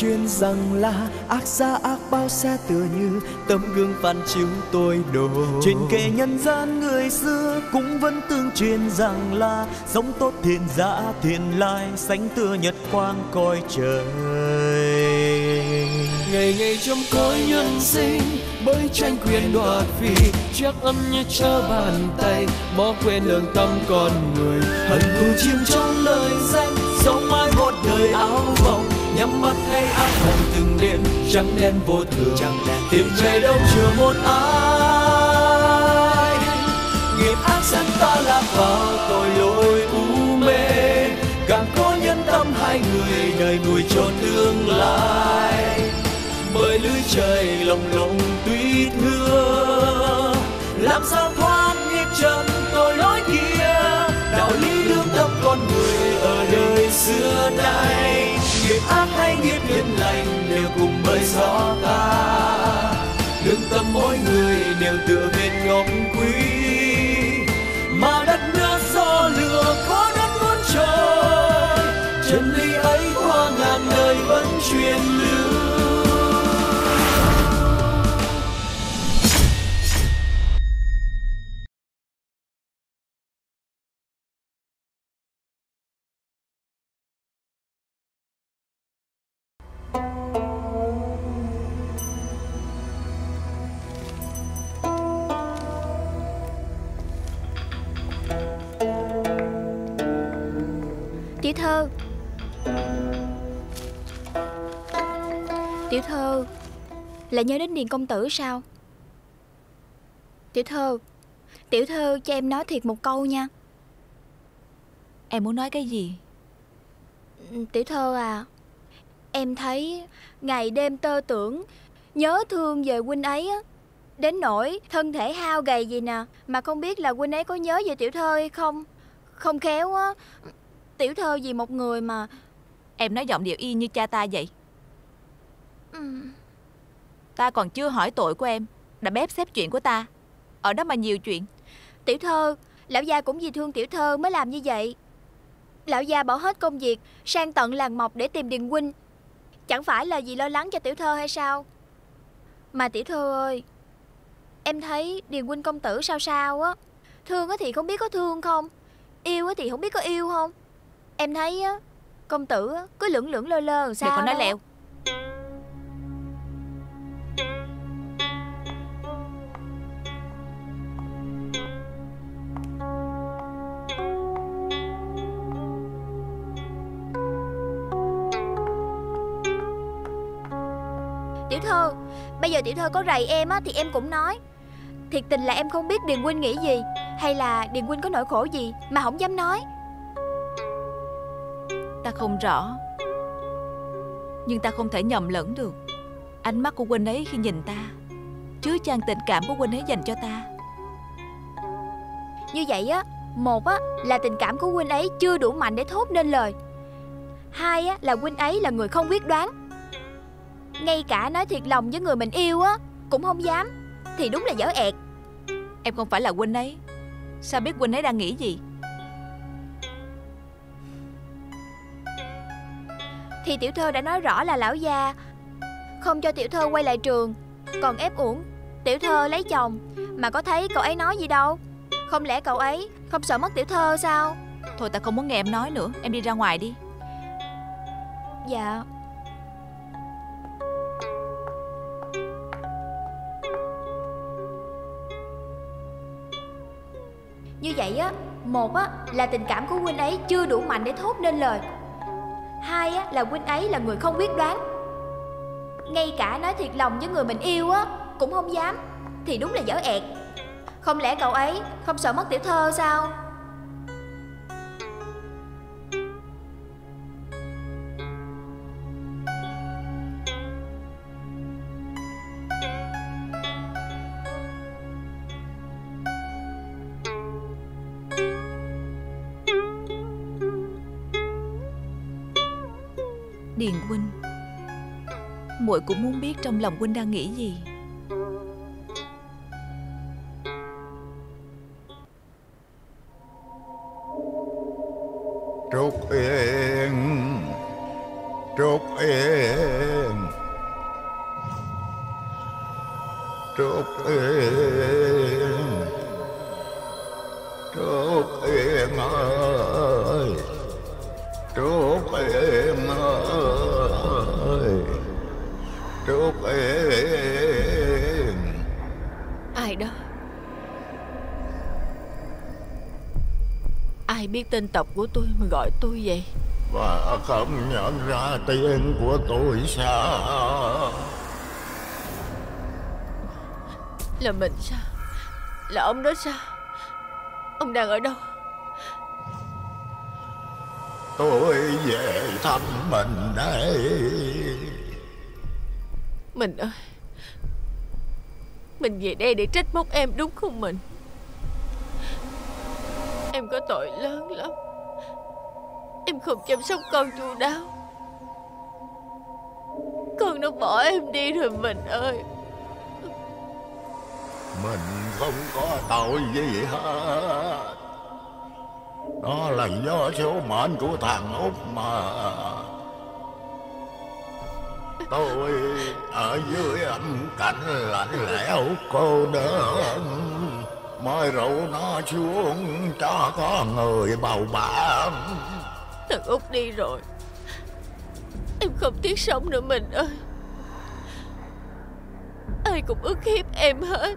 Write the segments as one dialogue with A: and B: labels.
A: chuyên truyền rằng là ác xa ác bao xa tựa như tấm gương phản chiếu tôi đồ. Truyền kể nhân gian người xưa cũng vẫn tương truyền rằng là sống tốt thiện giả, thiện lai, sánh tựa nhật quang coi trời.
B: Ngày ngày trong cõi nhân sinh, bởi tranh quyền đoạt vì chắc âm như trơ bàn tay, bỏ quên lương tâm con người. Hận thù chim trong lời danh, sống mãi một đời áo vòng nhắm mắt hay ác hận từng đêm trắng đen vô thường tìm về đâu chưa một ai. Nghiệp ác dẫn ta lạc vào tội lỗi u mê càng có nhân tâm hai người đời nuôi cho tương lai. Bởi lưới trời lồng lộng tuy thưa làm sao thoát nghiệp trần tội lỗi kia? Đạo lý lương tâm con người ở đời xưa nay nghiệp ác hay nghiệp hiền lành đều cùng bởi gió ta. Lương tâm mỗi người đều tựa bên
C: Lại nhớ đến Điền công tử sao? Tiểu thơ Tiểu thơ cho em nói thiệt một câu nha.
D: Em muốn nói cái gì?
C: Tiểu thơ à Em thấy Ngày đêm tơ tưởng Nhớ thương về huynh ấy á Đến nỗi thân thể hao gầy gì nè Mà không biết là huynh ấy có nhớ về tiểu thơ hay không. Không khéo á Tiểu thơ vì một người mà.
D: Em nói giọng điệu y như cha ta vậy.
C: Ừ,
D: Ta còn chưa hỏi tội của em. Đã bếp xếp chuyện của ta. Ở đó mà nhiều chuyện.
C: Tiểu thơ Lão gia cũng vì thương tiểu thơ mới làm như vậy. Lão gia bỏ hết công việc Sang tận làng mộc để tìm Điền huynh. Chẳng phải là vì lo lắng cho tiểu thơ hay sao? Mà tiểu thơ ơi Em thấy Điền huynh công tử sao sao á. Thương á thì không biết có thương không. Yêu á thì không biết có yêu không. Em thấy á Công tử cứ lưỡng lưỡng lơ lơ làm sao
D: Đừng có nói
C: đó. Bây giờ tiểu thơ có rầy em á Thì em cũng nói. Thiệt tình là em không biết Điền huynh nghĩ gì Hay là Điền huynh có nỗi khổ gì Mà không dám nói.
D: Ta không rõ Nhưng ta không thể nhầm lẫn được. Ánh mắt của huynh ấy khi nhìn ta Chứa chan tình cảm của huynh ấy dành cho ta.
C: Như vậy á Một á là tình cảm của huynh ấy chưa đủ mạnh để thốt nên lời. Hai á là huynh ấy là người không quyết đoán Ngay cả nói thiệt lòng với người mình yêu á Cũng không dám. Thì đúng là dở ẹt.
D: Em không phải là huynh ấy. Sao biết huynh ấy đang nghĩ gì?
C: Thì tiểu thơ đã nói rõ là lão gia Không cho tiểu thơ quay lại trường Còn ép uổng. Tiểu thơ lấy chồng Mà có thấy cậu ấy nói gì đâu? Không lẽ cậu ấy không sợ mất tiểu thơ sao?
D: Thôi ta không muốn nghe em nói nữa Em đi ra ngoài đi.
C: Dạ Như vậy á, Một á, là tình cảm của huynh ấy chưa đủ mạnh để thốt nên lời. Hai á, là huynh ấy là người không quyết đoán. Ngay cả nói thiệt lòng với người mình yêu á, Cũng không dám, Thì đúng là dở ẹt. Không lẽ cậu ấy không sợ mất tiểu thơ sao?
D: muội cũng muốn biết trong lòng huynh đang nghĩ gì.
E: Rốt biết tên tộc của tôi mà gọi tôi vậy?
F: Và không nhận ra tiếng của tôi sao
E: Là mình sao? Là ông đó sao? Ông đang ở đâu?
F: Tôi về thăm mình đây.
E: Mình ơi. Mình về đây để trách móc em đúng không mình có tội lớn lắm. Em không chăm sóc con chu đáo. Con nó bỏ em đi rồi mình ơi.
F: Mình không có tội gì hết. Đó là do số mệnh của thằng Út mà. Tôi ở dưới âm cảnh lạnh lẽo cô đơn. Mới rủ nó xuống cho có người bầu bạn.
E: Thằng Út đi rồi. Em không tiếc sống nữa mình ơi. Ai cũng ức hiếp em hết.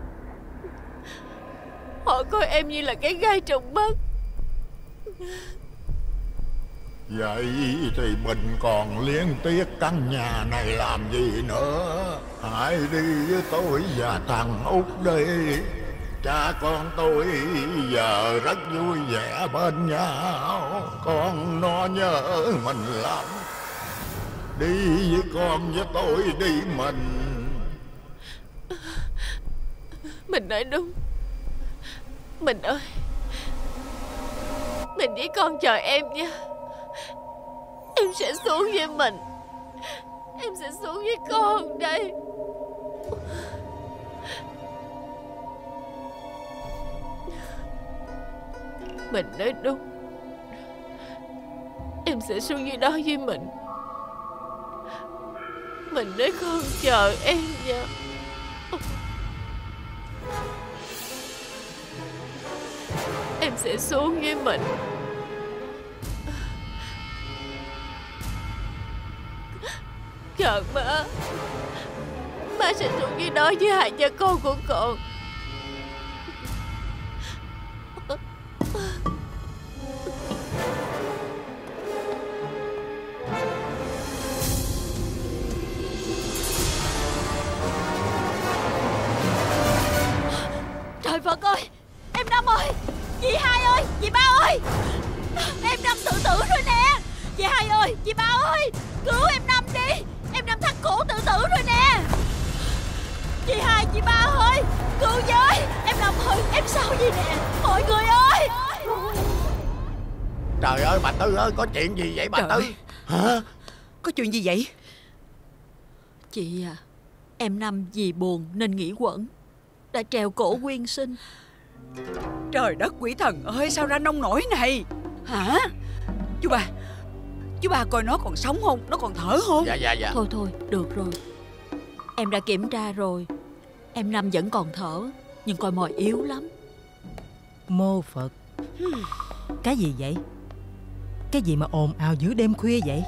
E: Họ coi em như là cái gai trong mắt.
F: Vậy thì mình còn liên tiếc căn nhà này làm gì nữa? Hãy đi với tôi và thằng Út đi Cha con tôi giờ rất vui vẻ bên nhau. Con nó nhớ mình lắm. Đi với con với tôi đi mình.
E: Mình nói đúng. Mình ơi. Mình với con chờ em nha. Em sẽ xuống với mình. Em sẽ xuống với con đây. Mình nói đúng. Em sẽ xuống dưới đó với mình. Mình nói con chờ em nha. Em sẽ xuống với mình. Chờ má. Má sẽ xuống dưới đó với hai cha con của con.
G: Trời Phật ơi Em Năm ơi Chị hai ơi Chị ba ơi. Em Năm tự tử rồi nè. Chị hai ơi Chị ba ơi Cứu em Năm đi. Em Năm thắt cổ tự tử rồi nè. Chị hai chị ba ơi Cứu với. Em Năm ơi Em sao vậy nè? Mọi người ơi.
F: Trời ơi bà Tư ơi có chuyện gì vậy bà
H: Trời
F: Tư?
H: ơi.
F: Hả?
H: Có chuyện gì vậy?
I: Chị à Em Năm vì buồn nên nghỉ quẩn Đã treo cổ quyên sinh.
H: Trời đất quỷ thần ơi sao ra nông nổi này? Hả? Chú ba Chú ba coi nó còn sống không? Nó còn thở không?
F: Dạ dạ dạ.
I: Thôi thôi được rồi. Em đã kiểm tra rồi. Em Năm vẫn còn thở Nhưng coi mồi yếu lắm.
J: Mô Phật. Cái gì vậy? Cái gì mà ồn ào giữa đêm khuya vậy?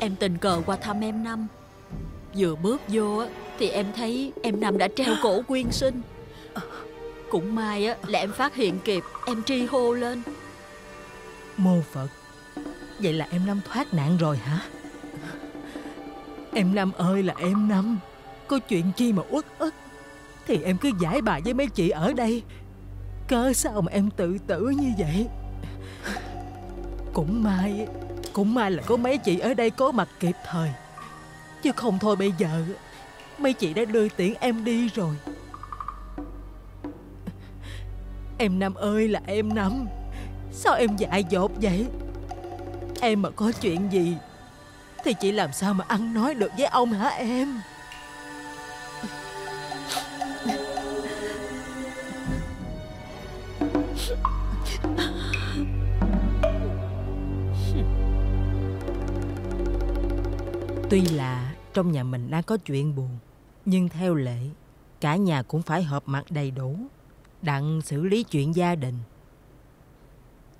I: Em tình cờ qua thăm em Năm. Vừa bước vô á, thì em thấy em Năm đã treo cổ quyên sinh. Cũng may á, là em phát hiện kịp Em tri hô lên.
J: Mô Phật Vậy là em Năm thoát nạn rồi hả? Em Năm ơi là em Năm Có chuyện chi mà uất ức? Thì em cứ giải bài với mấy chị ở đây. Cớ sao mà em tự tử như vậy? Cũng may Cũng may là có mấy chị ở đây có mặt kịp thời. Chứ không thôi bây giờ Mấy chị đã đưa tiễn em đi rồi. Em Năm ơi là em Năm Sao em dại dột vậy? Em mà có chuyện gì Thì chị làm sao mà ăn nói được với ông hả em? Tuy là trong nhà mình đang có chuyện buồn nhưng theo lệ Cả nhà cũng phải họp mặt đầy đủ Đặng xử lý chuyện gia đình.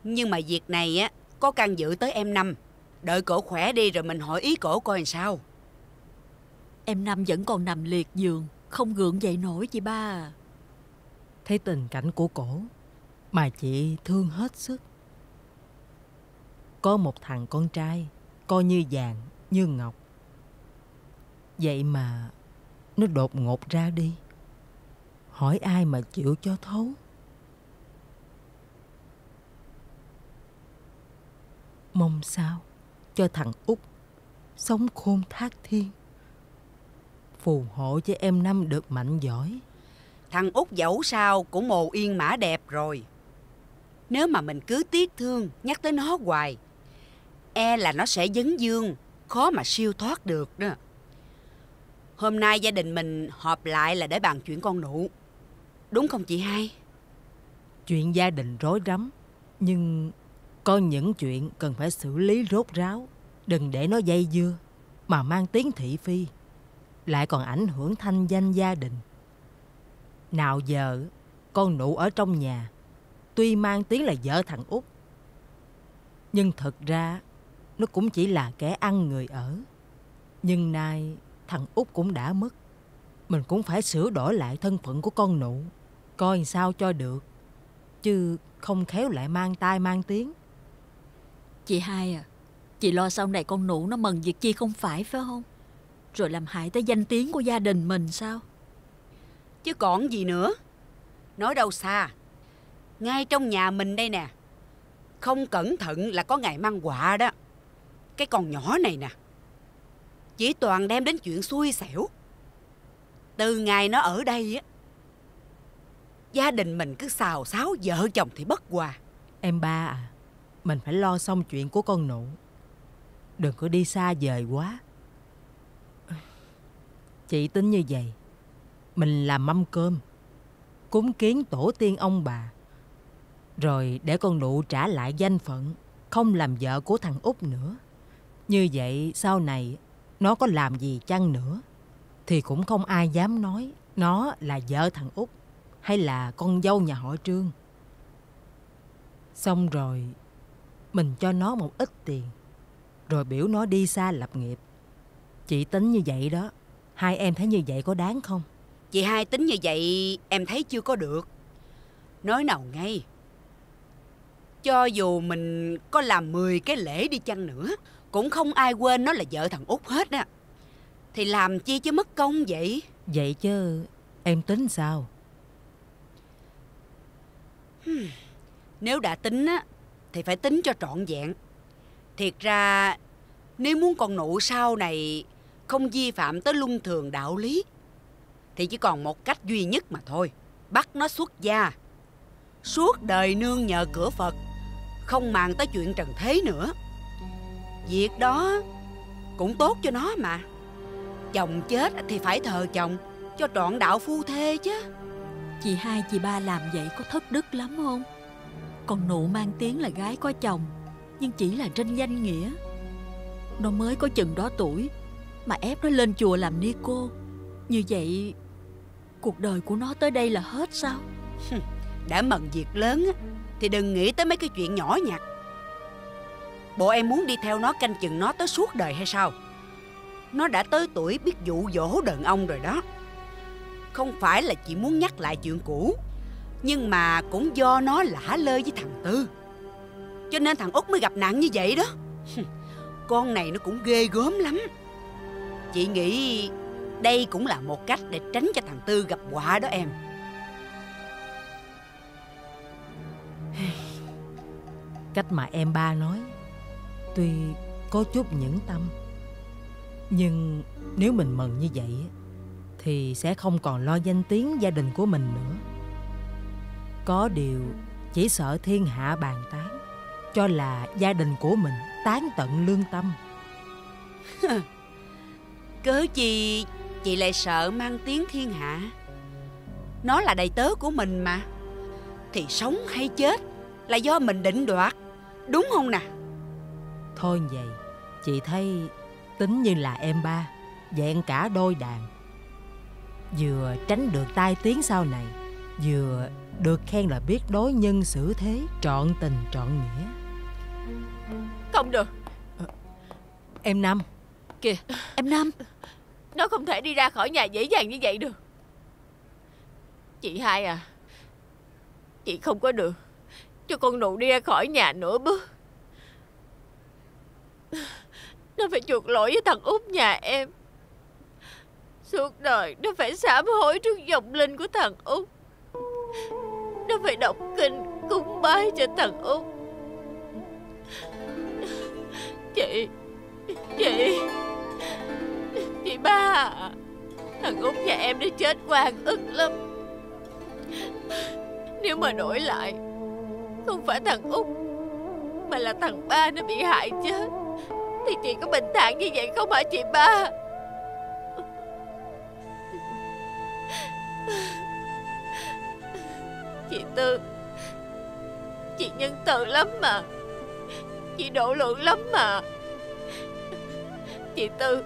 H: Nhưng mà việc này á Có căn dự tới em Năm. Đợi cổ khỏe đi rồi mình hỏi ý cổ coi làm sao.
I: Em Năm vẫn còn nằm liệt giường Không gượng dậy nổi chị ba. À.
J: Thấy tình cảnh của cổ Mà chị thương hết sức. Có một thằng con trai Coi như vàng như ngọc. Vậy mà nó đột ngột ra đi. Hỏi ai mà chịu cho thấu. Mong sao Cho thằng út Sống khôn thác thiên. Phù hộ cho em Năm được mạnh giỏi.
H: Thằng út dẫu sao cũng mồ yên mã đẹp rồi. Nếu mà mình cứ tiếc thương, Nhắc tới nó hoài E là nó sẽ dấn dương, Khó mà siêu thoát được đó. Hôm nay gia đình mình họp lại là để bàn chuyện con nụ. Đúng không chị hai?
J: Chuyện gia đình rối rắm, Nhưng có những chuyện cần phải xử lý rốt ráo. Đừng để nó dây dưa, Mà mang tiếng thị phi, Lại còn ảnh hưởng thanh danh gia đình. Nào giờ, con nụ ở trong nhà, Tuy mang tiếng là vợ thằng út, Nhưng thật ra Nó cũng chỉ là kẻ ăn người ở. Nhưng nay thằng út cũng đã mất. Mình cũng phải sửa đổi lại thân phận của con nụ Coi sao cho được Chứ không khéo lại mang tai mang tiếng.
I: Chị hai à Chị lo sau này con nụ nó mần việc chi không phải phải không? Rồi làm hại tới danh tiếng của gia đình mình sao?
H: Chứ còn gì nữa. Nói đâu xa. Ngay trong nhà mình đây nè Không cẩn thận là có ngày mang họa đó. Cái con nhỏ này nè chỉ toàn đem đến chuyện xui xẻo. Từ ngày nó ở đây á, Gia đình mình cứ xào xáo, vợ chồng thì bất hòa.
J: Em ba à Mình phải lo xong chuyện của con nụ Đừng có đi xa vời quá. Chị tính như vậy, Mình làm mâm cơm, Cúng kiến tổ tiên ông bà, Rồi để con nụ trả lại danh phận, Không làm vợ của thằng út nữa. Như vậy sau này nó có làm gì chăng nữa Thì cũng không ai dám nói Nó là vợ thằng út Hay là con dâu nhà họ trương. Xong rồi, Mình cho nó một ít tiền, Rồi biểu nó đi xa lập nghiệp. Chị tính như vậy đó. Hai em thấy như vậy có đáng không?
H: Chị hai tính như vậy, em thấy chưa có được. Nói nào ngay. Cho dù mình có làm 10 cái lễ đi chăng nữa cũng không ai quên nó là vợ thằng út hết á. Thì làm chi chứ mất công vậy?
J: Vậy chứ em tính sao?
H: Nếu đã tính á Thì phải tính cho trọn vẹn. Thiệt ra Nếu muốn con nụ sau này Không vi phạm tới luân thường đạo lý Thì chỉ còn một cách duy nhất mà thôi Bắt nó xuất gia. Suốt đời nương nhờ cửa Phật Không màng tới chuyện trần thế nữa Việc đó Cũng tốt cho nó mà. Chồng chết thì phải thờ chồng Cho trọn đạo phu thê chứ.
I: Chị hai chị ba làm vậy có thất đức lắm không? Còn nụ mang tiếng là gái có chồng Nhưng chỉ là trên danh nghĩa. Nó mới có chừng đó tuổi Mà ép nó lên chùa làm ni cô. Như vậy Cuộc đời của nó tới đây là hết sao?
H: Đã mần việc lớn Thì đừng nghĩ tới mấy cái chuyện nhỏ nhặt Bộ em muốn đi theo nó canh chừng nó tới suốt đời hay sao? Nó đã tới tuổi biết dụ dỗ đàn ông rồi đó. Không phải là chỉ muốn nhắc lại chuyện cũ, Nhưng mà cũng do nó lả lơi với thằng Tư. Cho nên thằng Út mới gặp nạn như vậy đó. Con này nó cũng ghê gớm lắm. Chị nghĩ đây cũng là một cách để tránh cho thằng Tư gặp họa đó em.
J: Cách mà em ba nói Tuy có chút nhẫn tâm, Nhưng nếu mình mừng như vậy Thì sẽ không còn lo danh tiếng gia đình của mình nữa. Có điều chỉ sợ thiên hạ bàn tán, Cho là gia đình của mình tán tận lương tâm.
H: Cớ gì chị lại sợ mang tiếng thiên hạ? Nó là đầy tớ của mình mà. Thì sống hay chết Là do mình định đoạt, Đúng không nè?
J: Thôi vậy. Chị thấy Tính như là em ba Vẹn cả đôi đàn. Vừa tránh được tai tiếng sau này Vừa được khen là biết đối nhân xử thế Trọn tình trọn nghĩa.
E: Không được.
J: Em Năm.
D: Kìa. Em Năm.
E: Nó không thể đi ra khỏi nhà dễ dàng như vậy được. Chị hai à Chị không có được Cho con nụ đi ra khỏi nhà nửa bước nó phải chuộc lỗi với thằng út nhà em. Suốt đời nó phải sám hối trước dòng linh của thằng út. Nó phải đọc kinh cúng bái cho thằng út. Chị Chị Chị ba à, Thằng út nhà em nó chết quan ức lắm. Nếu mà đổi lại Không phải thằng út Mà là thằng ba nó bị hại chết. Thì chị có bình thản như vậy không hả chị ba? Chị Tư, Chị nhân từ lắm mà. Chị độ lượng lắm mà. Chị Tư,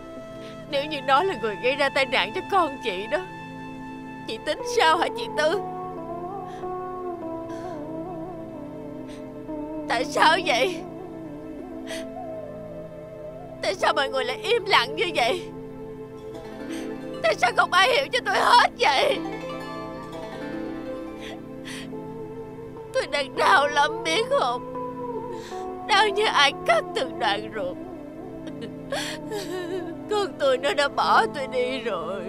E: Nếu như nó là người gây ra tai nạn cho con chị đó, Chị tính sao hả chị Tư? Tại sao vậy? Tại sao mọi người lại im lặng như vậy? Tại sao không ai hiểu cho tôi hết vậy? Tôi đang đau lắm biết không? Đau như ai cắt từng đoạn ruột. Con tôi nó đã bỏ tôi đi rồi.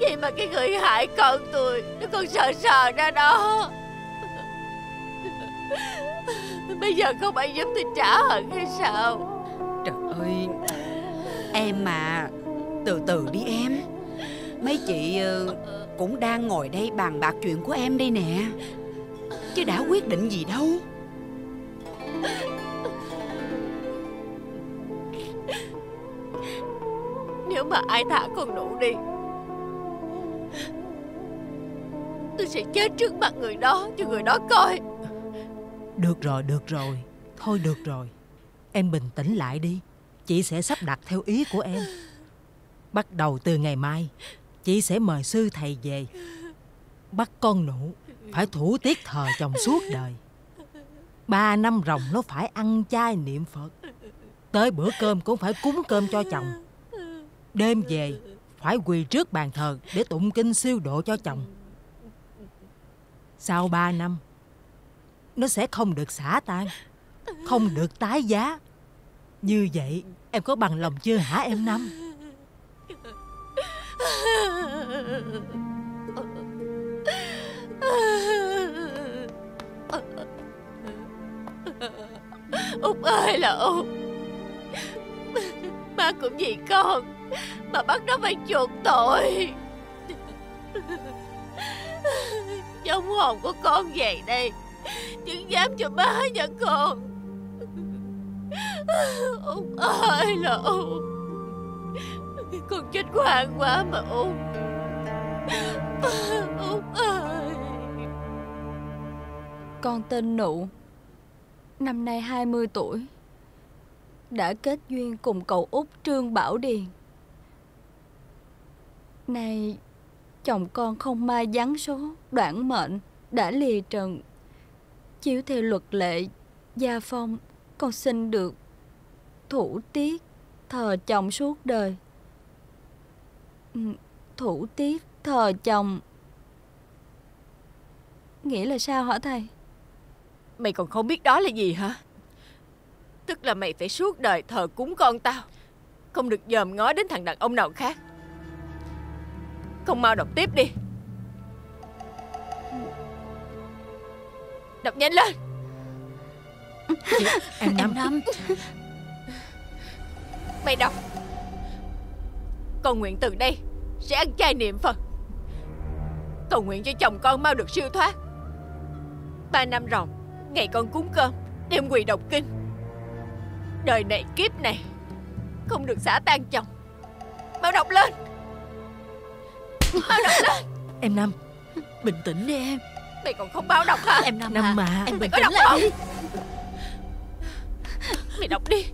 E: Vậy mà cái người hại con tôi, Nó còn sợ sờ ra đó. Bây giờ không ai giúp tôi trả hận hay sao?
H: Trời ơi Em mà Từ từ đi em. Mấy chị ờ, cũng đang ngồi đây bàn bạc chuyện của em đây nè. Chứ đã quyết định gì đâu.
E: Nếu mà ai thả con nụ đi Tôi sẽ chết trước mặt người đó Cho người đó coi
J: được rồi, được rồi. Thôi được rồi. Em bình tĩnh lại đi. Chị sẽ sắp đặt theo ý của em. Bắt đầu từ ngày mai Chị sẽ mời sư thầy về. Bắt con nụ Phải thủ tiết thờ chồng suốt đời. Ba năm rồng nó phải ăn chay niệm Phật. Tới bữa cơm cũng phải cúng cơm cho chồng. Đêm về Phải quỳ trước bàn thờ Để tụng kinh siêu độ cho chồng. Sau ba năm nó sẽ không được xả tan, Không được tái giá. Như vậy, em có bằng lòng chưa hả em Năm?
E: Út ơi là Út. Ba cũng vì con Mà bắt nó phải chuộc tội. Giống hồn của con về đây. Chứng giám cho ba nhà con. Út ơi là Út Con chết hoang quá mà Út Út ơi.
I: Con tên Nụ. Năm nay 20 tuổi. Đã kết duyên cùng cậu út Trương Bảo Điền. Nay, chồng con không may giáng số, Đoạn mệnh, Đã lìa trần. Chiếu theo luật lệ Gia phong, Con xin được Thủ tiết Thờ chồng suốt đời. Ừ, thủ tiết Thờ chồng. Nghĩa là sao hả thầy?
E: Mày còn không biết đó là gì hả? Tức là mày phải suốt đời thờ cúng con tao, Không được dòm ngó đến thằng đàn ông nào khác. Không mau đọc tiếp đi. Đọc nhanh lên.
J: Em Năm
D: Em Năm
E: Mày đọc. Con nguyện từ đây Sẽ ăn chay niệm Phật. Cầu nguyện cho chồng con mau được siêu thoát. Ba năm ròng Ngày con cúng cơm Đêm quỳ đọc kinh. Đời này kiếp này Không được xả tan chồng. Mau đọc lên. Mau đọc lên.
J: Em Năm
I: Bình tĩnh đi em
E: Mày còn không mau đọc hả?
D: Em Năm,
J: Năm
D: à,
J: mà
D: Em
E: Mày
D: bình
E: có
D: tĩnh
E: đọc
D: lại
E: không
D: đi
E: Mày đọc đi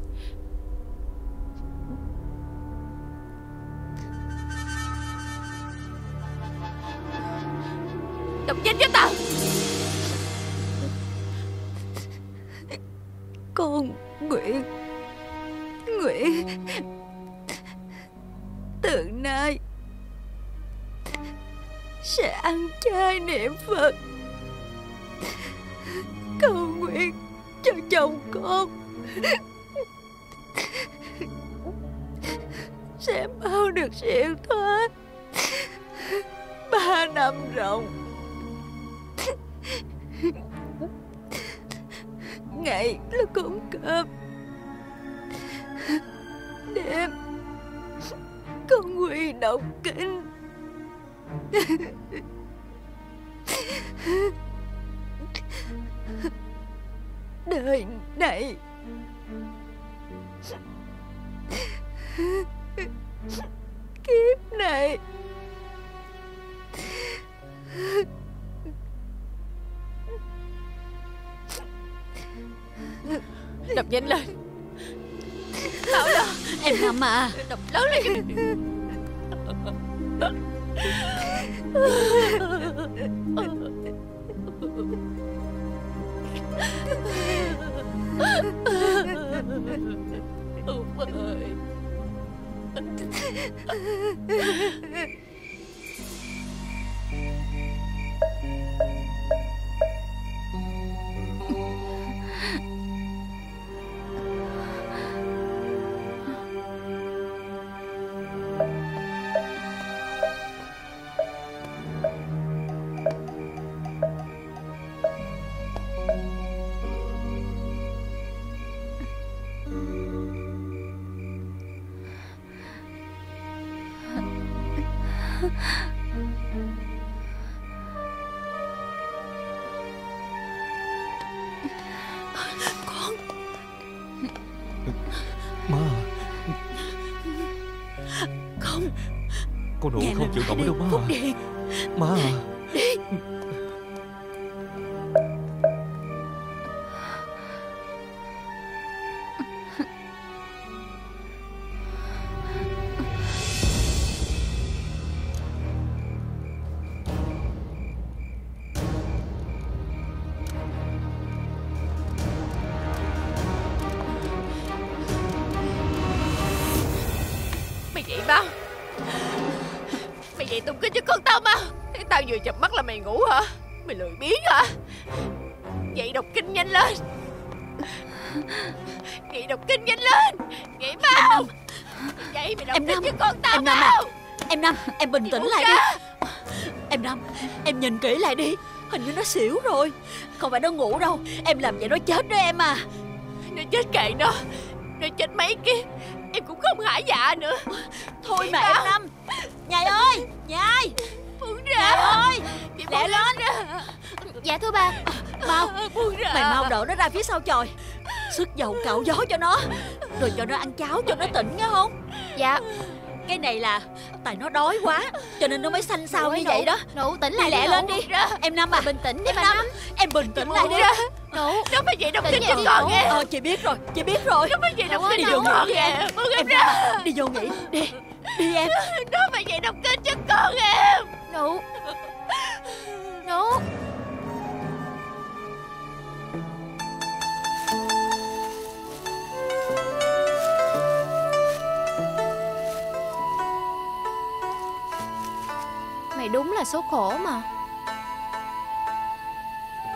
I: Đời này. Kiếp này.
E: Đọc nhanh lên. Bảo đó
I: Em Năm à
E: Đọc lớn lên Út ơi
I: Không.
K: Con nội không chịu nổi đâu má
I: Phúc Điền
K: Má à
I: Đi Em bình tĩnh lại
E: ra.
I: đi. Em Năm Em nhìn kỹ lại đi. Hình như nó xỉu rồi. Không phải nó ngủ đâu. Em làm vậy nó chết đó em à.
E: Nó chết kệ nó. Nó chết mấy kia Em cũng không hả dạ nữa.
I: Thôi mà em. Năm Nhài ơi Nhài
E: Buông
I: Nhài
E: ra
I: ơi.
E: Chị
I: Lẹ lên.
E: ra.
C: Dạ thưa bà.
I: Mau.
E: Buông ra.
I: Mày mau đỡ nó ra phía sau chòi. Sức dầu cạo gió cho nó. Rồi cho nó ăn cháo cho nó tỉnh nghe không?
C: Dạ
I: Cái này là Tại nó đói quá Cho nên nó mới xanh xao như
C: nụ,
I: vậy đó.
C: Nụ tỉnh lại
I: lẹ lên đi. Em Năm à
C: Bình tĩnh đi
I: Em
C: bà
I: Năm
C: Năm
I: Em bình tĩnh lại đi.
C: Nụ
E: Nó phải vậy đọc
C: Tỉnh
E: kinh cho con nghe.
I: Ờ chị biết rồi Chị biết rồi.
E: Nó phải vậy đọc
C: ơi,
E: kinh cho con nghe.
I: em
E: ra
I: à, Đi vô nghỉ. Đi Đi em.
E: Nó phải vậy đọc kinh cho con em
C: Nụ Nụ Mày đúng là số khổ mà.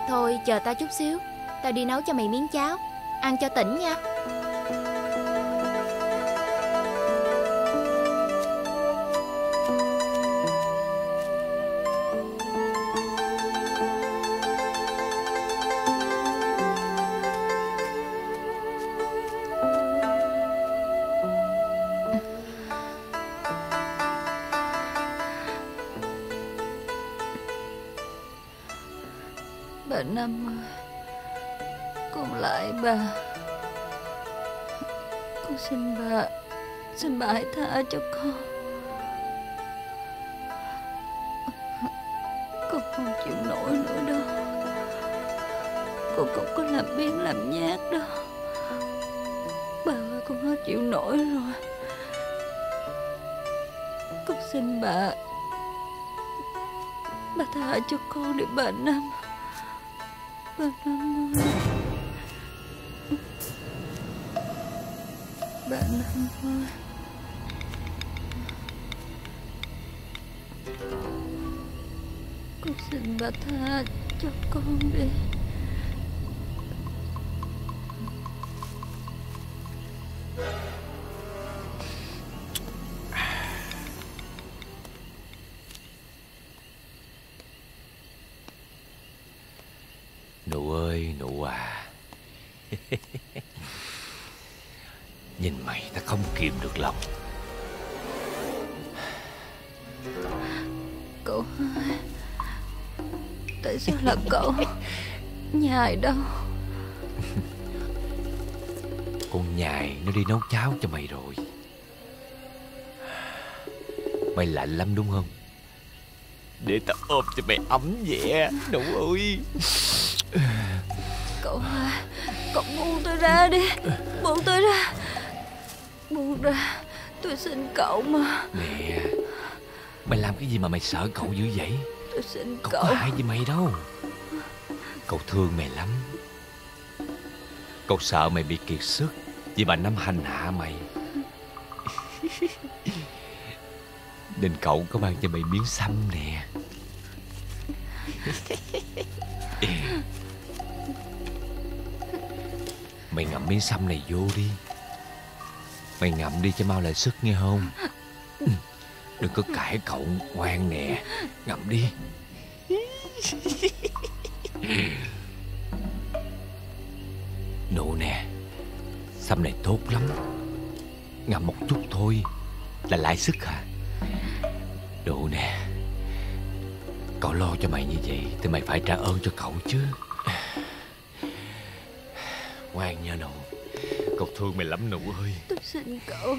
C: Thôi, chờ tao chút xíu. Tao đi nấu cho mày miếng cháo. Ăn cho tỉnh nha.
I: Ờ, tha cho con Con không chịu nổi nữa đâu. Con không có làm biến làm nhát đâu.
L: Bà ơi, Con hết chịu nổi rồi. Con xin bà Bà tha cho con đi bà Năm Bà Năm ơi. Bà Năm ơi. Con xin bà tha cho con đi. Cậu. Nhài đâu?
M: Con nhài nó đi nấu cháo cho mày rồi. Mày lạnh lắm đúng không? Để tao ôm cho mày ấm nhẹ Nụ ơi
L: Cậu hai Cậu buông tôi ra đi. Buông tôi ra. Buông ra Tôi xin cậu mà.
M: Nè Mày làm cái gì mà mày sợ cậu dữ vậy?
L: Tôi xin
M: Cậu
L: cậu.
M: có hại gì mày đâu Cậu thương mày lắm. Cậu sợ mày bị kiệt sức Vì bà Năm hành hạ mày. Nên cậu có mang cho mày miếng xăm nè. Mày ngậm miếng xăm này vô đi. Mày ngậm đi cho mau lại sức nghe không? Đừng có cãi cậu ngoan nè. Ngậm đi. Nụ nè Xăm này tốt lắm. Ngậm một chút thôi Là lại sức hả? Nụ nè Cậu lo cho mày như vậy Thì mày phải trả ơn cho cậu chứ. Ngoan nha nụ Cậu thương mày lắm nụ ơi.
L: Tôi xin cậu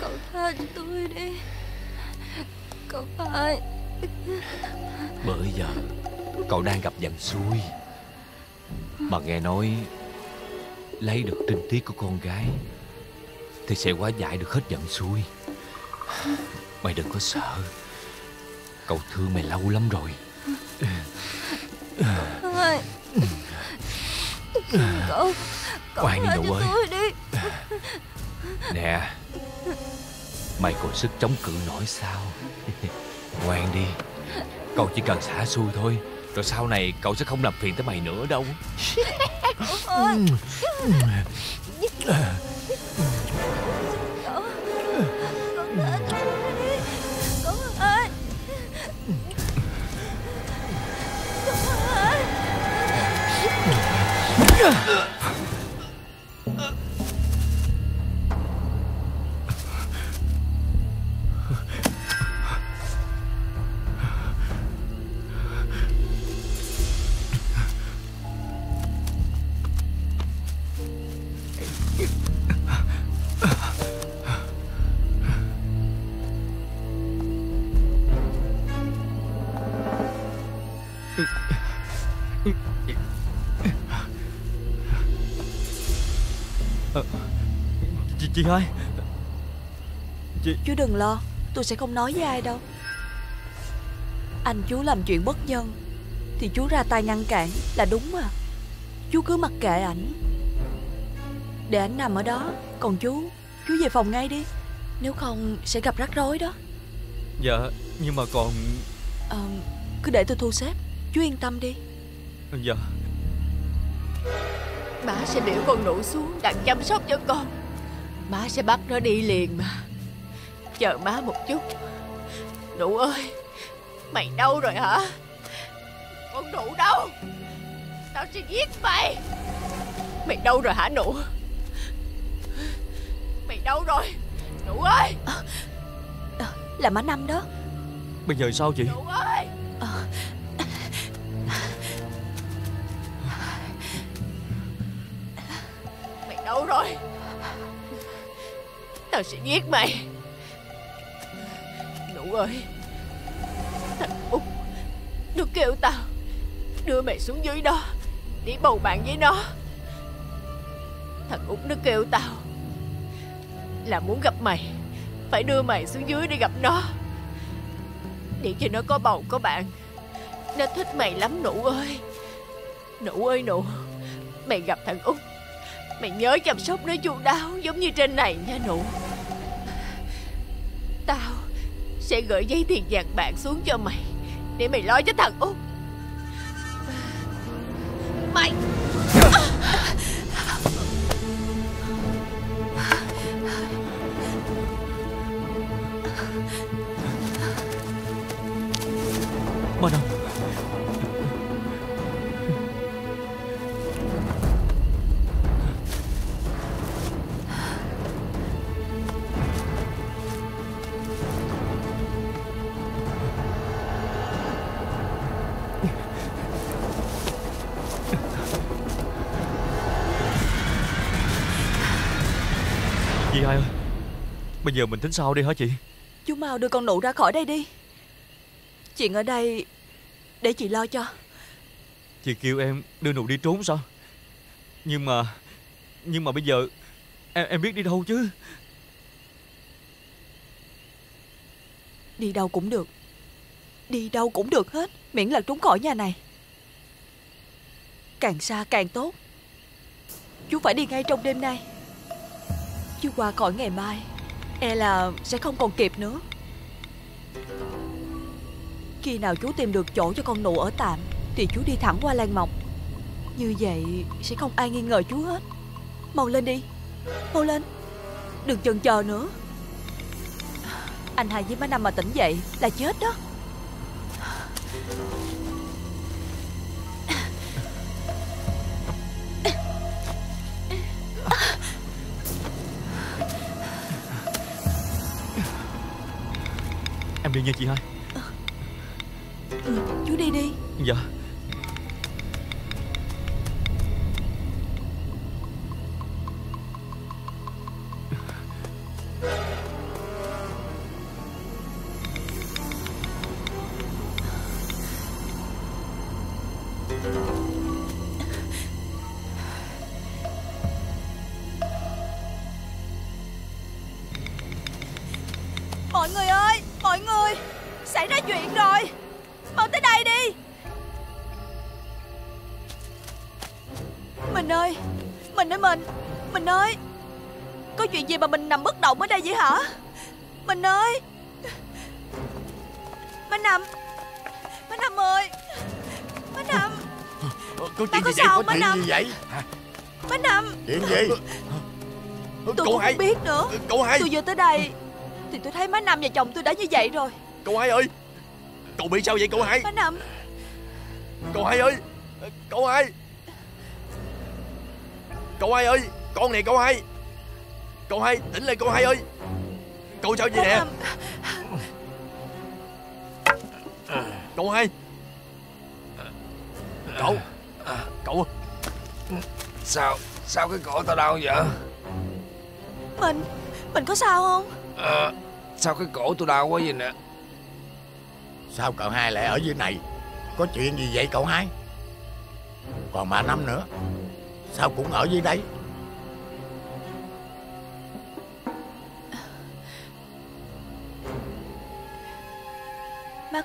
L: Cậu tha cho tôi đi. Cậu hai
M: Bởi giờ Cậu đang gặp dần xui. Mà nghe nói Lấy được trinh tiết của con gái Thì sẽ hóa giải được hết giận xui. Mày đừng có sợ. Cậu thương mày lâu lắm rồi.
L: Xin cậu Cậu
M: đi nụ ơi.
L: đi.
M: Nè Mày còn sức chống cự nổi sao? Ngoan đi. Cậu chỉ cần xả xui thôi Rồi sau này cậu sẽ không làm phiền tới mày nữa đâu
K: Chị, chị hai
D: Chú đừng lo Tôi sẽ không nói với ai đâu. Anh chú làm chuyện bất nhân Thì chú ra tay ngăn cản là đúng mà. Chú cứ mặc kệ ảnh. Để ảnh nằm ở đó Còn chú Chú về phòng ngay đi. Nếu không sẽ gặp rắc rối đó.
K: Dạ nhưng mà còn
D: Ờ, Cứ để tôi thu xếp Chú yên tâm đi.
K: Dạ.
E: Má sẽ biểu con nụ xuống đặt chăm sóc cho con Má sẽ bắt nó đi liền mà. Chờ má một chút. Nụ ơi Mày đâu rồi hả? Con nụ đâu? Tao sẽ giết mày. Mày đâu rồi hả nụ? Mày đâu rồi Nụ ơi.
D: Là má năm đó.
K: Bây giờ sao chị
E: Nụ ơi Tao sẽ giết mày. Nụ ơi, Thằng Út Nó kêu tao Đưa mày xuống dưới đó để bầu bạn với nó. Thằng Út nó kêu tao Là muốn gặp mày, Phải đưa mày xuống dưới để gặp nó. Để cho nó có bầu, có bạn. Nó thích mày lắm, nụ ơi. Nụ ơi, nụ, Mày gặp thằng Út, Mày nhớ chăm sóc nó chu đáo Giống như trên này nha, nụ. Tao Sẽ gửi giấy tiền vàng bạc xuống cho mày Để mày lo cho thằng Út. Mày
M: Bây giờ mình tính sao đi hả chị?
D: Chú mau đưa con nụ ra khỏi đây đi. Chuyện ở đây Để chị lo cho.
M: Chị kêu em đưa nụ đi trốn sao? Nhưng mà Nhưng mà bây giờ Em, em biết đi đâu chứ?
D: Đi đâu cũng được. Đi đâu cũng được hết Miễn là trốn khỏi nhà này. Càng xa càng tốt. Chú phải đi ngay trong đêm nay. Chú qua khỏi ngày mai E là sẽ không còn kịp nữa. Khi nào chú tìm được chỗ cho con nụ ở tạm, Thì chú đi thẳng qua Lan Mộc Như vậy sẽ không ai nghi ngờ chú hết. Mau lên đi. Mau lên. Đừng chần chờ nữa. Anh hai với má Năm mà tỉnh dậy là chết đó.
M: đi nha chị hai.
D: Ừ, Chú đi đi.
M: Dạ
D: chuyện gì mà mình nằm bất động ở đây vậy hả? Mình ơi! Má Năm! Má Năm ơi! Má Năm!
F: Có chuyện
D: có
F: gì vậy?
D: sao
F: Có
D: má
F: chuyện
D: Năm?
F: gì vậy?
D: Má Năm!
F: Chuyện gì?
D: Tôi
F: Cậu
D: cũng
F: hai
D: không biết nữa.
F: Cậu hai
D: Tôi vừa tới đây Thì tôi thấy má Năm và chồng tôi đã như vậy rồi.
F: Cậu hai ơi! Cậu bị sao vậy cậu hai?
D: Má Năm!
F: Cậu hai ơi! Cậu hai! Cậu hai ơi! Con này cậu hai Cậu hai tỉnh lại cậu hai ơi. Cậu sao vậy nè?
D: Năm
F: Cậu hai. Cậu. Cậu.
N: Sao Sao cái cổ tao đau vậy?
D: Mình Mình có sao không?
N: À, Sao cái cổ tôi đau quá vậy nè?
F: Sao cậu hai lại ở dưới này? Có chuyện gì vậy cậu hai? Còn bà Năm nữa Sao cũng ở dưới đây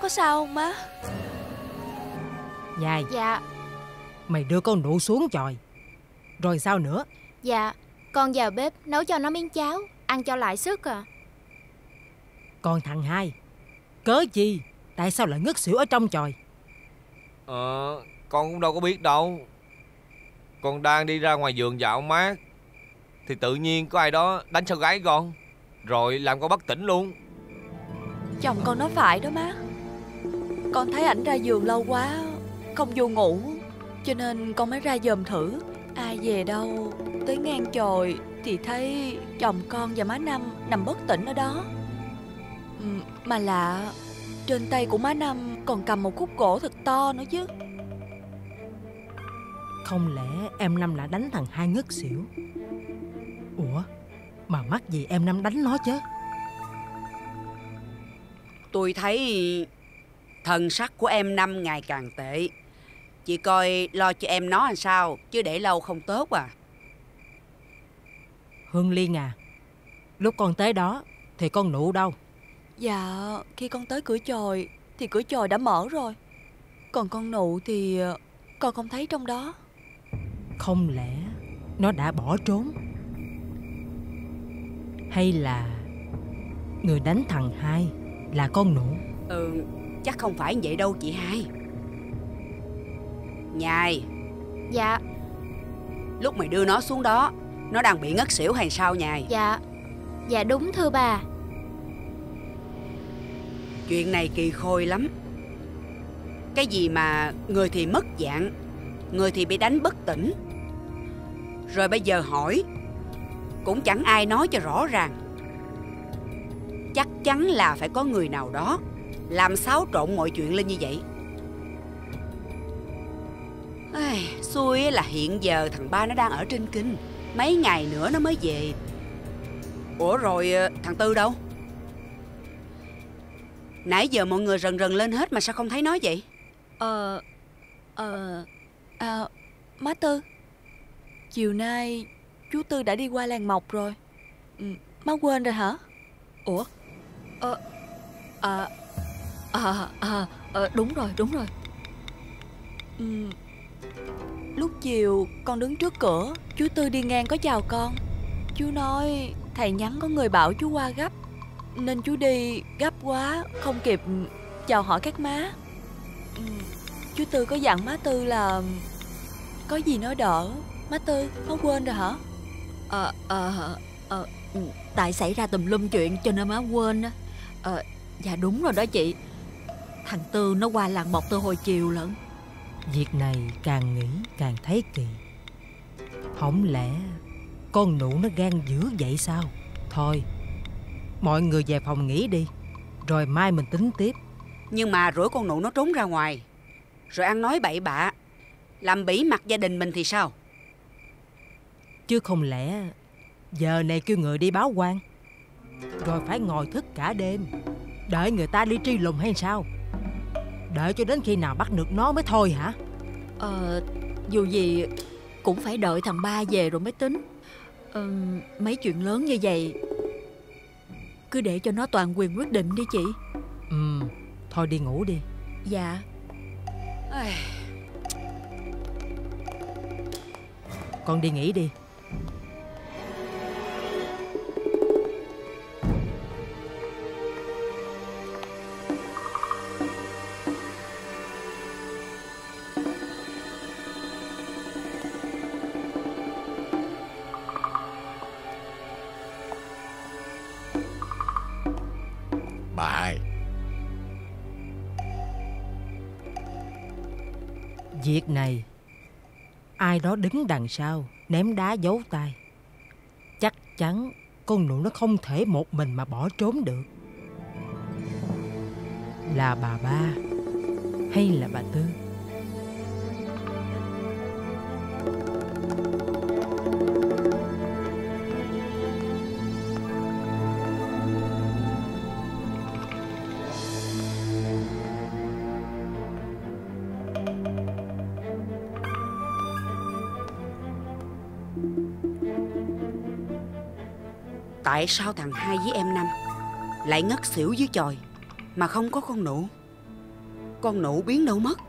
D: có sao không má?
J: Nhài
C: Dạ.
J: Mày đưa con nụ xuống chòi. Rồi sao nữa?
C: Dạ Con vào bếp nấu cho nó miếng cháo Ăn cho lại sức à.
J: Còn thằng hai Cớ chi? Tại sao lại ngất xỉu ở trong chòi?
N: Ờ Con cũng đâu có biết đâu. Con đang đi ra ngoài vườn dạo mát Thì tự nhiên có ai đó đánh sao gái con Rồi làm con bất tỉnh luôn.
D: Chồng con nói phải đó má Con thấy ảnh ra giường lâu quá Không vô ngủ Cho nên con mới ra dòm thử. Ai về đâu Tới ngang chòi Thì thấy chồng con và má Năm Nằm bất tỉnh ở đó. Ừ, Mà lạ Trên tay của má Năm còn cầm một khúc gỗ thật to nữa chứ.
J: Không lẽ em Năm lại đánh thằng hai ngất xỉu? Ủa Mà mắc gì em Năm đánh nó chứ?
H: Tôi thấy thần sắc của em năm ngày càng tệ. Chị coi lo cho em nó làm sao, chứ để lâu không tốt à.
J: Hương Liên à Lúc con tới đó Thì con nụ đâu?
D: Dạ khi con tới cửa chòi Thì cửa chòi đã mở rồi. Còn con nụ thì Con không thấy trong đó.
J: Không lẽ Nó đã bỏ trốn? Hay là Người đánh thằng hai Là con nụ?
H: Ừ chắc không phải vậy đâu chị hai. Nhài
C: Dạ.
H: Lúc mày đưa nó xuống đó Nó đang bị ngất xỉu hay sao nhài
C: Dạ. Dạ đúng thưa bà.
H: Chuyện này kỳ khôi lắm. Cái gì mà người thì mất dạng Người thì bị đánh bất tỉnh. Rồi bây giờ hỏi Cũng chẳng ai nói cho rõ ràng. Chắc chắn là phải có người nào đó làm xáo trộn mọi chuyện lên như vậy. Ai, Xui là hiện giờ thằng ba nó đang ở trên kinh. Mấy ngày nữa nó mới về. Ủa rồi ờ, thằng Tư đâu? Nãy giờ mọi người rần rần lên hết mà sao không thấy nó vậy?
D: Ờ Ờ À Má Tư. Chiều nay Chú Tư đã đi qua làng mộc rồi. Ừ, má quên rồi hả?
I: Ủa? Ờ À À à, à Đúng rồi đúng rồi.
D: Ừ, Lúc chiều con đứng trước cửa Chú Tư đi ngang có chào con. Chú nói thầy nhắn có người bảo chú qua gấp Nên chú đi gấp quá Không kịp chào hỏi các má. Ừ, Chú Tư có dặn má Tư là Có gì nói đỡ? Má Tư má quên rồi hả?
I: Ờ Ờ Ờ Tại xảy ra tùm lum chuyện cho nên má quên á. Ờ Dạ đúng rồi đó chị Thằng Tư nó qua làng mộc từ hồi chiều lận.
J: Việc này càng nghĩ càng thấy kỳ. Không lẽ Con nụ nó gan dữ vậy sao? Thôi Mọi người về phòng nghỉ đi Rồi mai mình tính tiếp.
H: Nhưng mà rủi con nụ nó trốn ra ngoài Rồi ăn nói bậy bạ Làm bỉ mặt gia đình mình thì sao?
J: Chứ không lẽ Giờ này kêu người đi báo quan Rồi phải ngồi thức cả đêm Đợi người ta đi truy lùng hay sao Đợi cho đến khi nào bắt được nó mới thôi hả?
I: Ờ Dù gì Cũng phải đợi thằng ba về rồi mới tính. Ờ, Mấy chuyện lớn như vậy Cứ để cho nó toàn quyền quyết định đi chị.
J: Ừ Thôi đi ngủ đi.
I: Dạ.
J: Con đi nghỉ đi Việc này, Ai đó đứng đằng sau, Ném đá giấu tay. Chắc chắn Con nụ nó không thể một mình mà bỏ trốn được. Là bà ba Hay là bà Tư?
H: Tại sao thằng hai với em năm Lại ngất xỉu dưới chòi Mà không có con nụ? Con nụ biến đâu mất?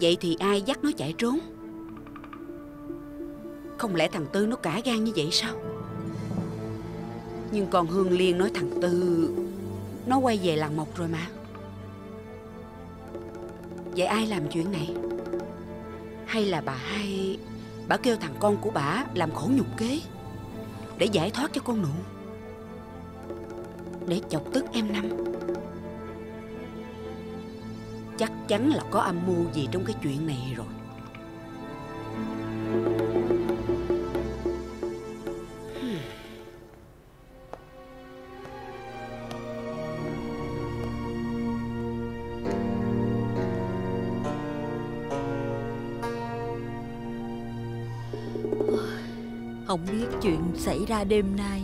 H: Vậy thì ai dắt nó chạy trốn? Không lẽ thằng Tư nó cả gan như vậy sao? Nhưng con Hương Liên nói thằng Tư, Nó quay về làng một rồi mà. Vậy ai làm chuyện này? Hay là bà hai, Bà kêu thằng con của bà làm khổ nhục kế? Để giải thoát cho con nụ. Để chọc tức em Năm. Chắc chắn là có âm mưu gì trong cái chuyện này rồi.
I: Xảy ra đêm nay.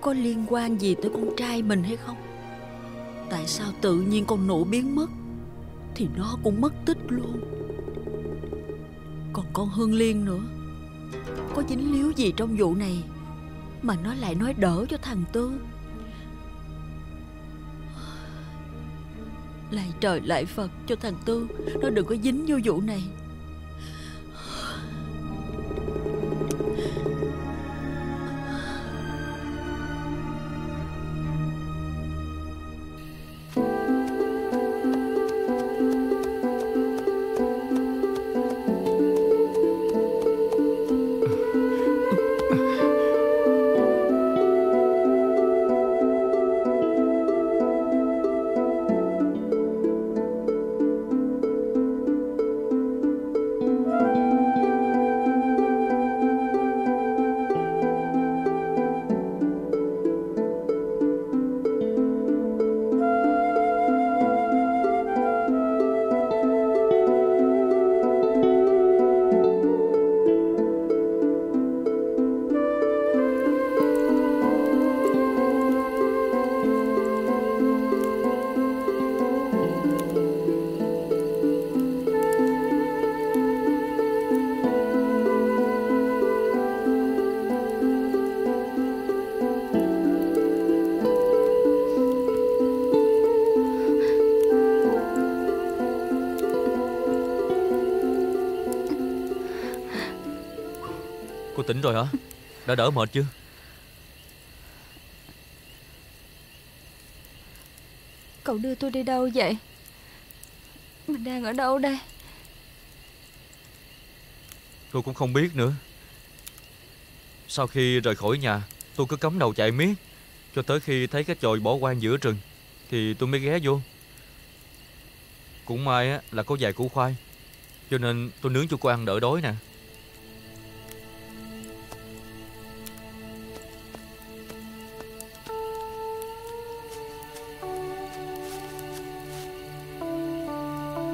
I: Có liên quan gì tới con trai mình hay không? Tại sao tự nhiên con nổ biến mất? Thì nó cũng mất tích luôn. Còn con Hương Liên nữa. Có dính líu gì trong vụ này Mà nó lại nói đỡ cho thằng Tư? Lại trời lại Phật cho thằng Tư. Nó đừng có dính vô vụ này.
K: Rồi hả? Đã đỡ mệt chưa?
L: Cậu đưa tôi đi đâu vậy? Mình đang ở đâu đây?
K: Tôi cũng không biết nữa. Sau khi rời khỏi nhà Tôi cứ cắm đầu chạy miết. Cho tới khi thấy cái chòi bỏ hoang giữa rừng Thì tôi mới ghé vô. Cũng may á, là có vài củ khoai Cho nên tôi nướng cho cô ăn đỡ đói nè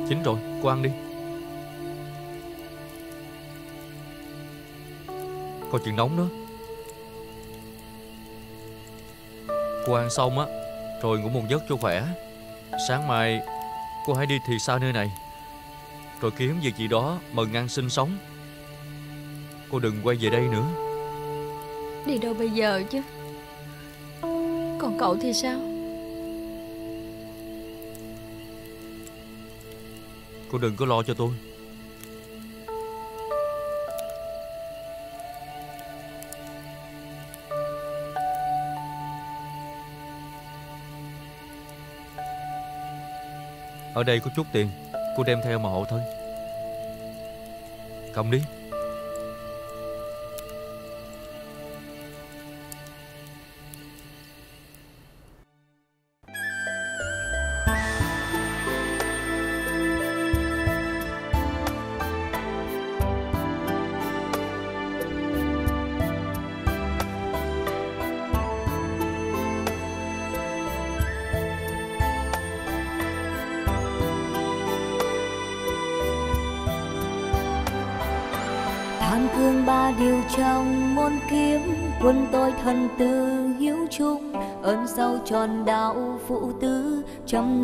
K: Chín rồi, cô ăn đi. Còn chuyện nóng nữa Cô ăn xong á Rồi ngủ một giấc cho khỏe. Sáng mai cô hãy đi thì xa nơi này Rồi kiếm việc gì đó mừng ăn sinh sống. Cô đừng quay về đây nữa.
L: Đi đâu bây giờ chứ? Còn cậu thì sao?
K: Cô đừng có lo cho tôi. Ở đây có chút tiền, Cô đem theo mà hộ thân Cầm đi.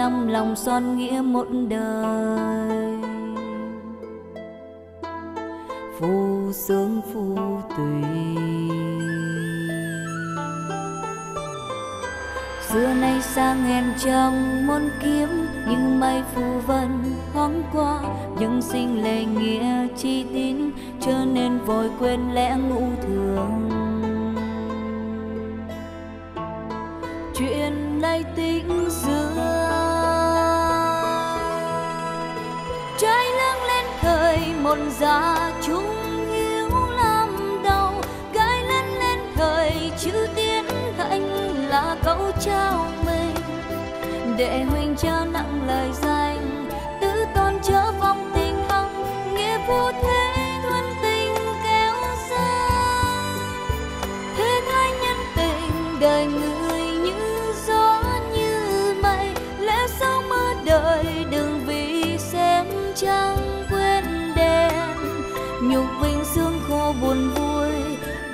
O: Năm lòng son nghĩa một đời. Phù sướng phù tùy. Xưa nay sang hèn trong môn kiếm, nhưng mây phù vân thoáng qua. Nhưng sinh lệ nghĩa chi tín cho nên vội quên lẽ ngũ thường. Chuyện nay tính thời già chúng hiếu làm đầu, gái lăn lên thời chữ tiến thành là câu trao mình. Để huynh cha nặng lời ra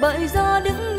O: bởi do đứng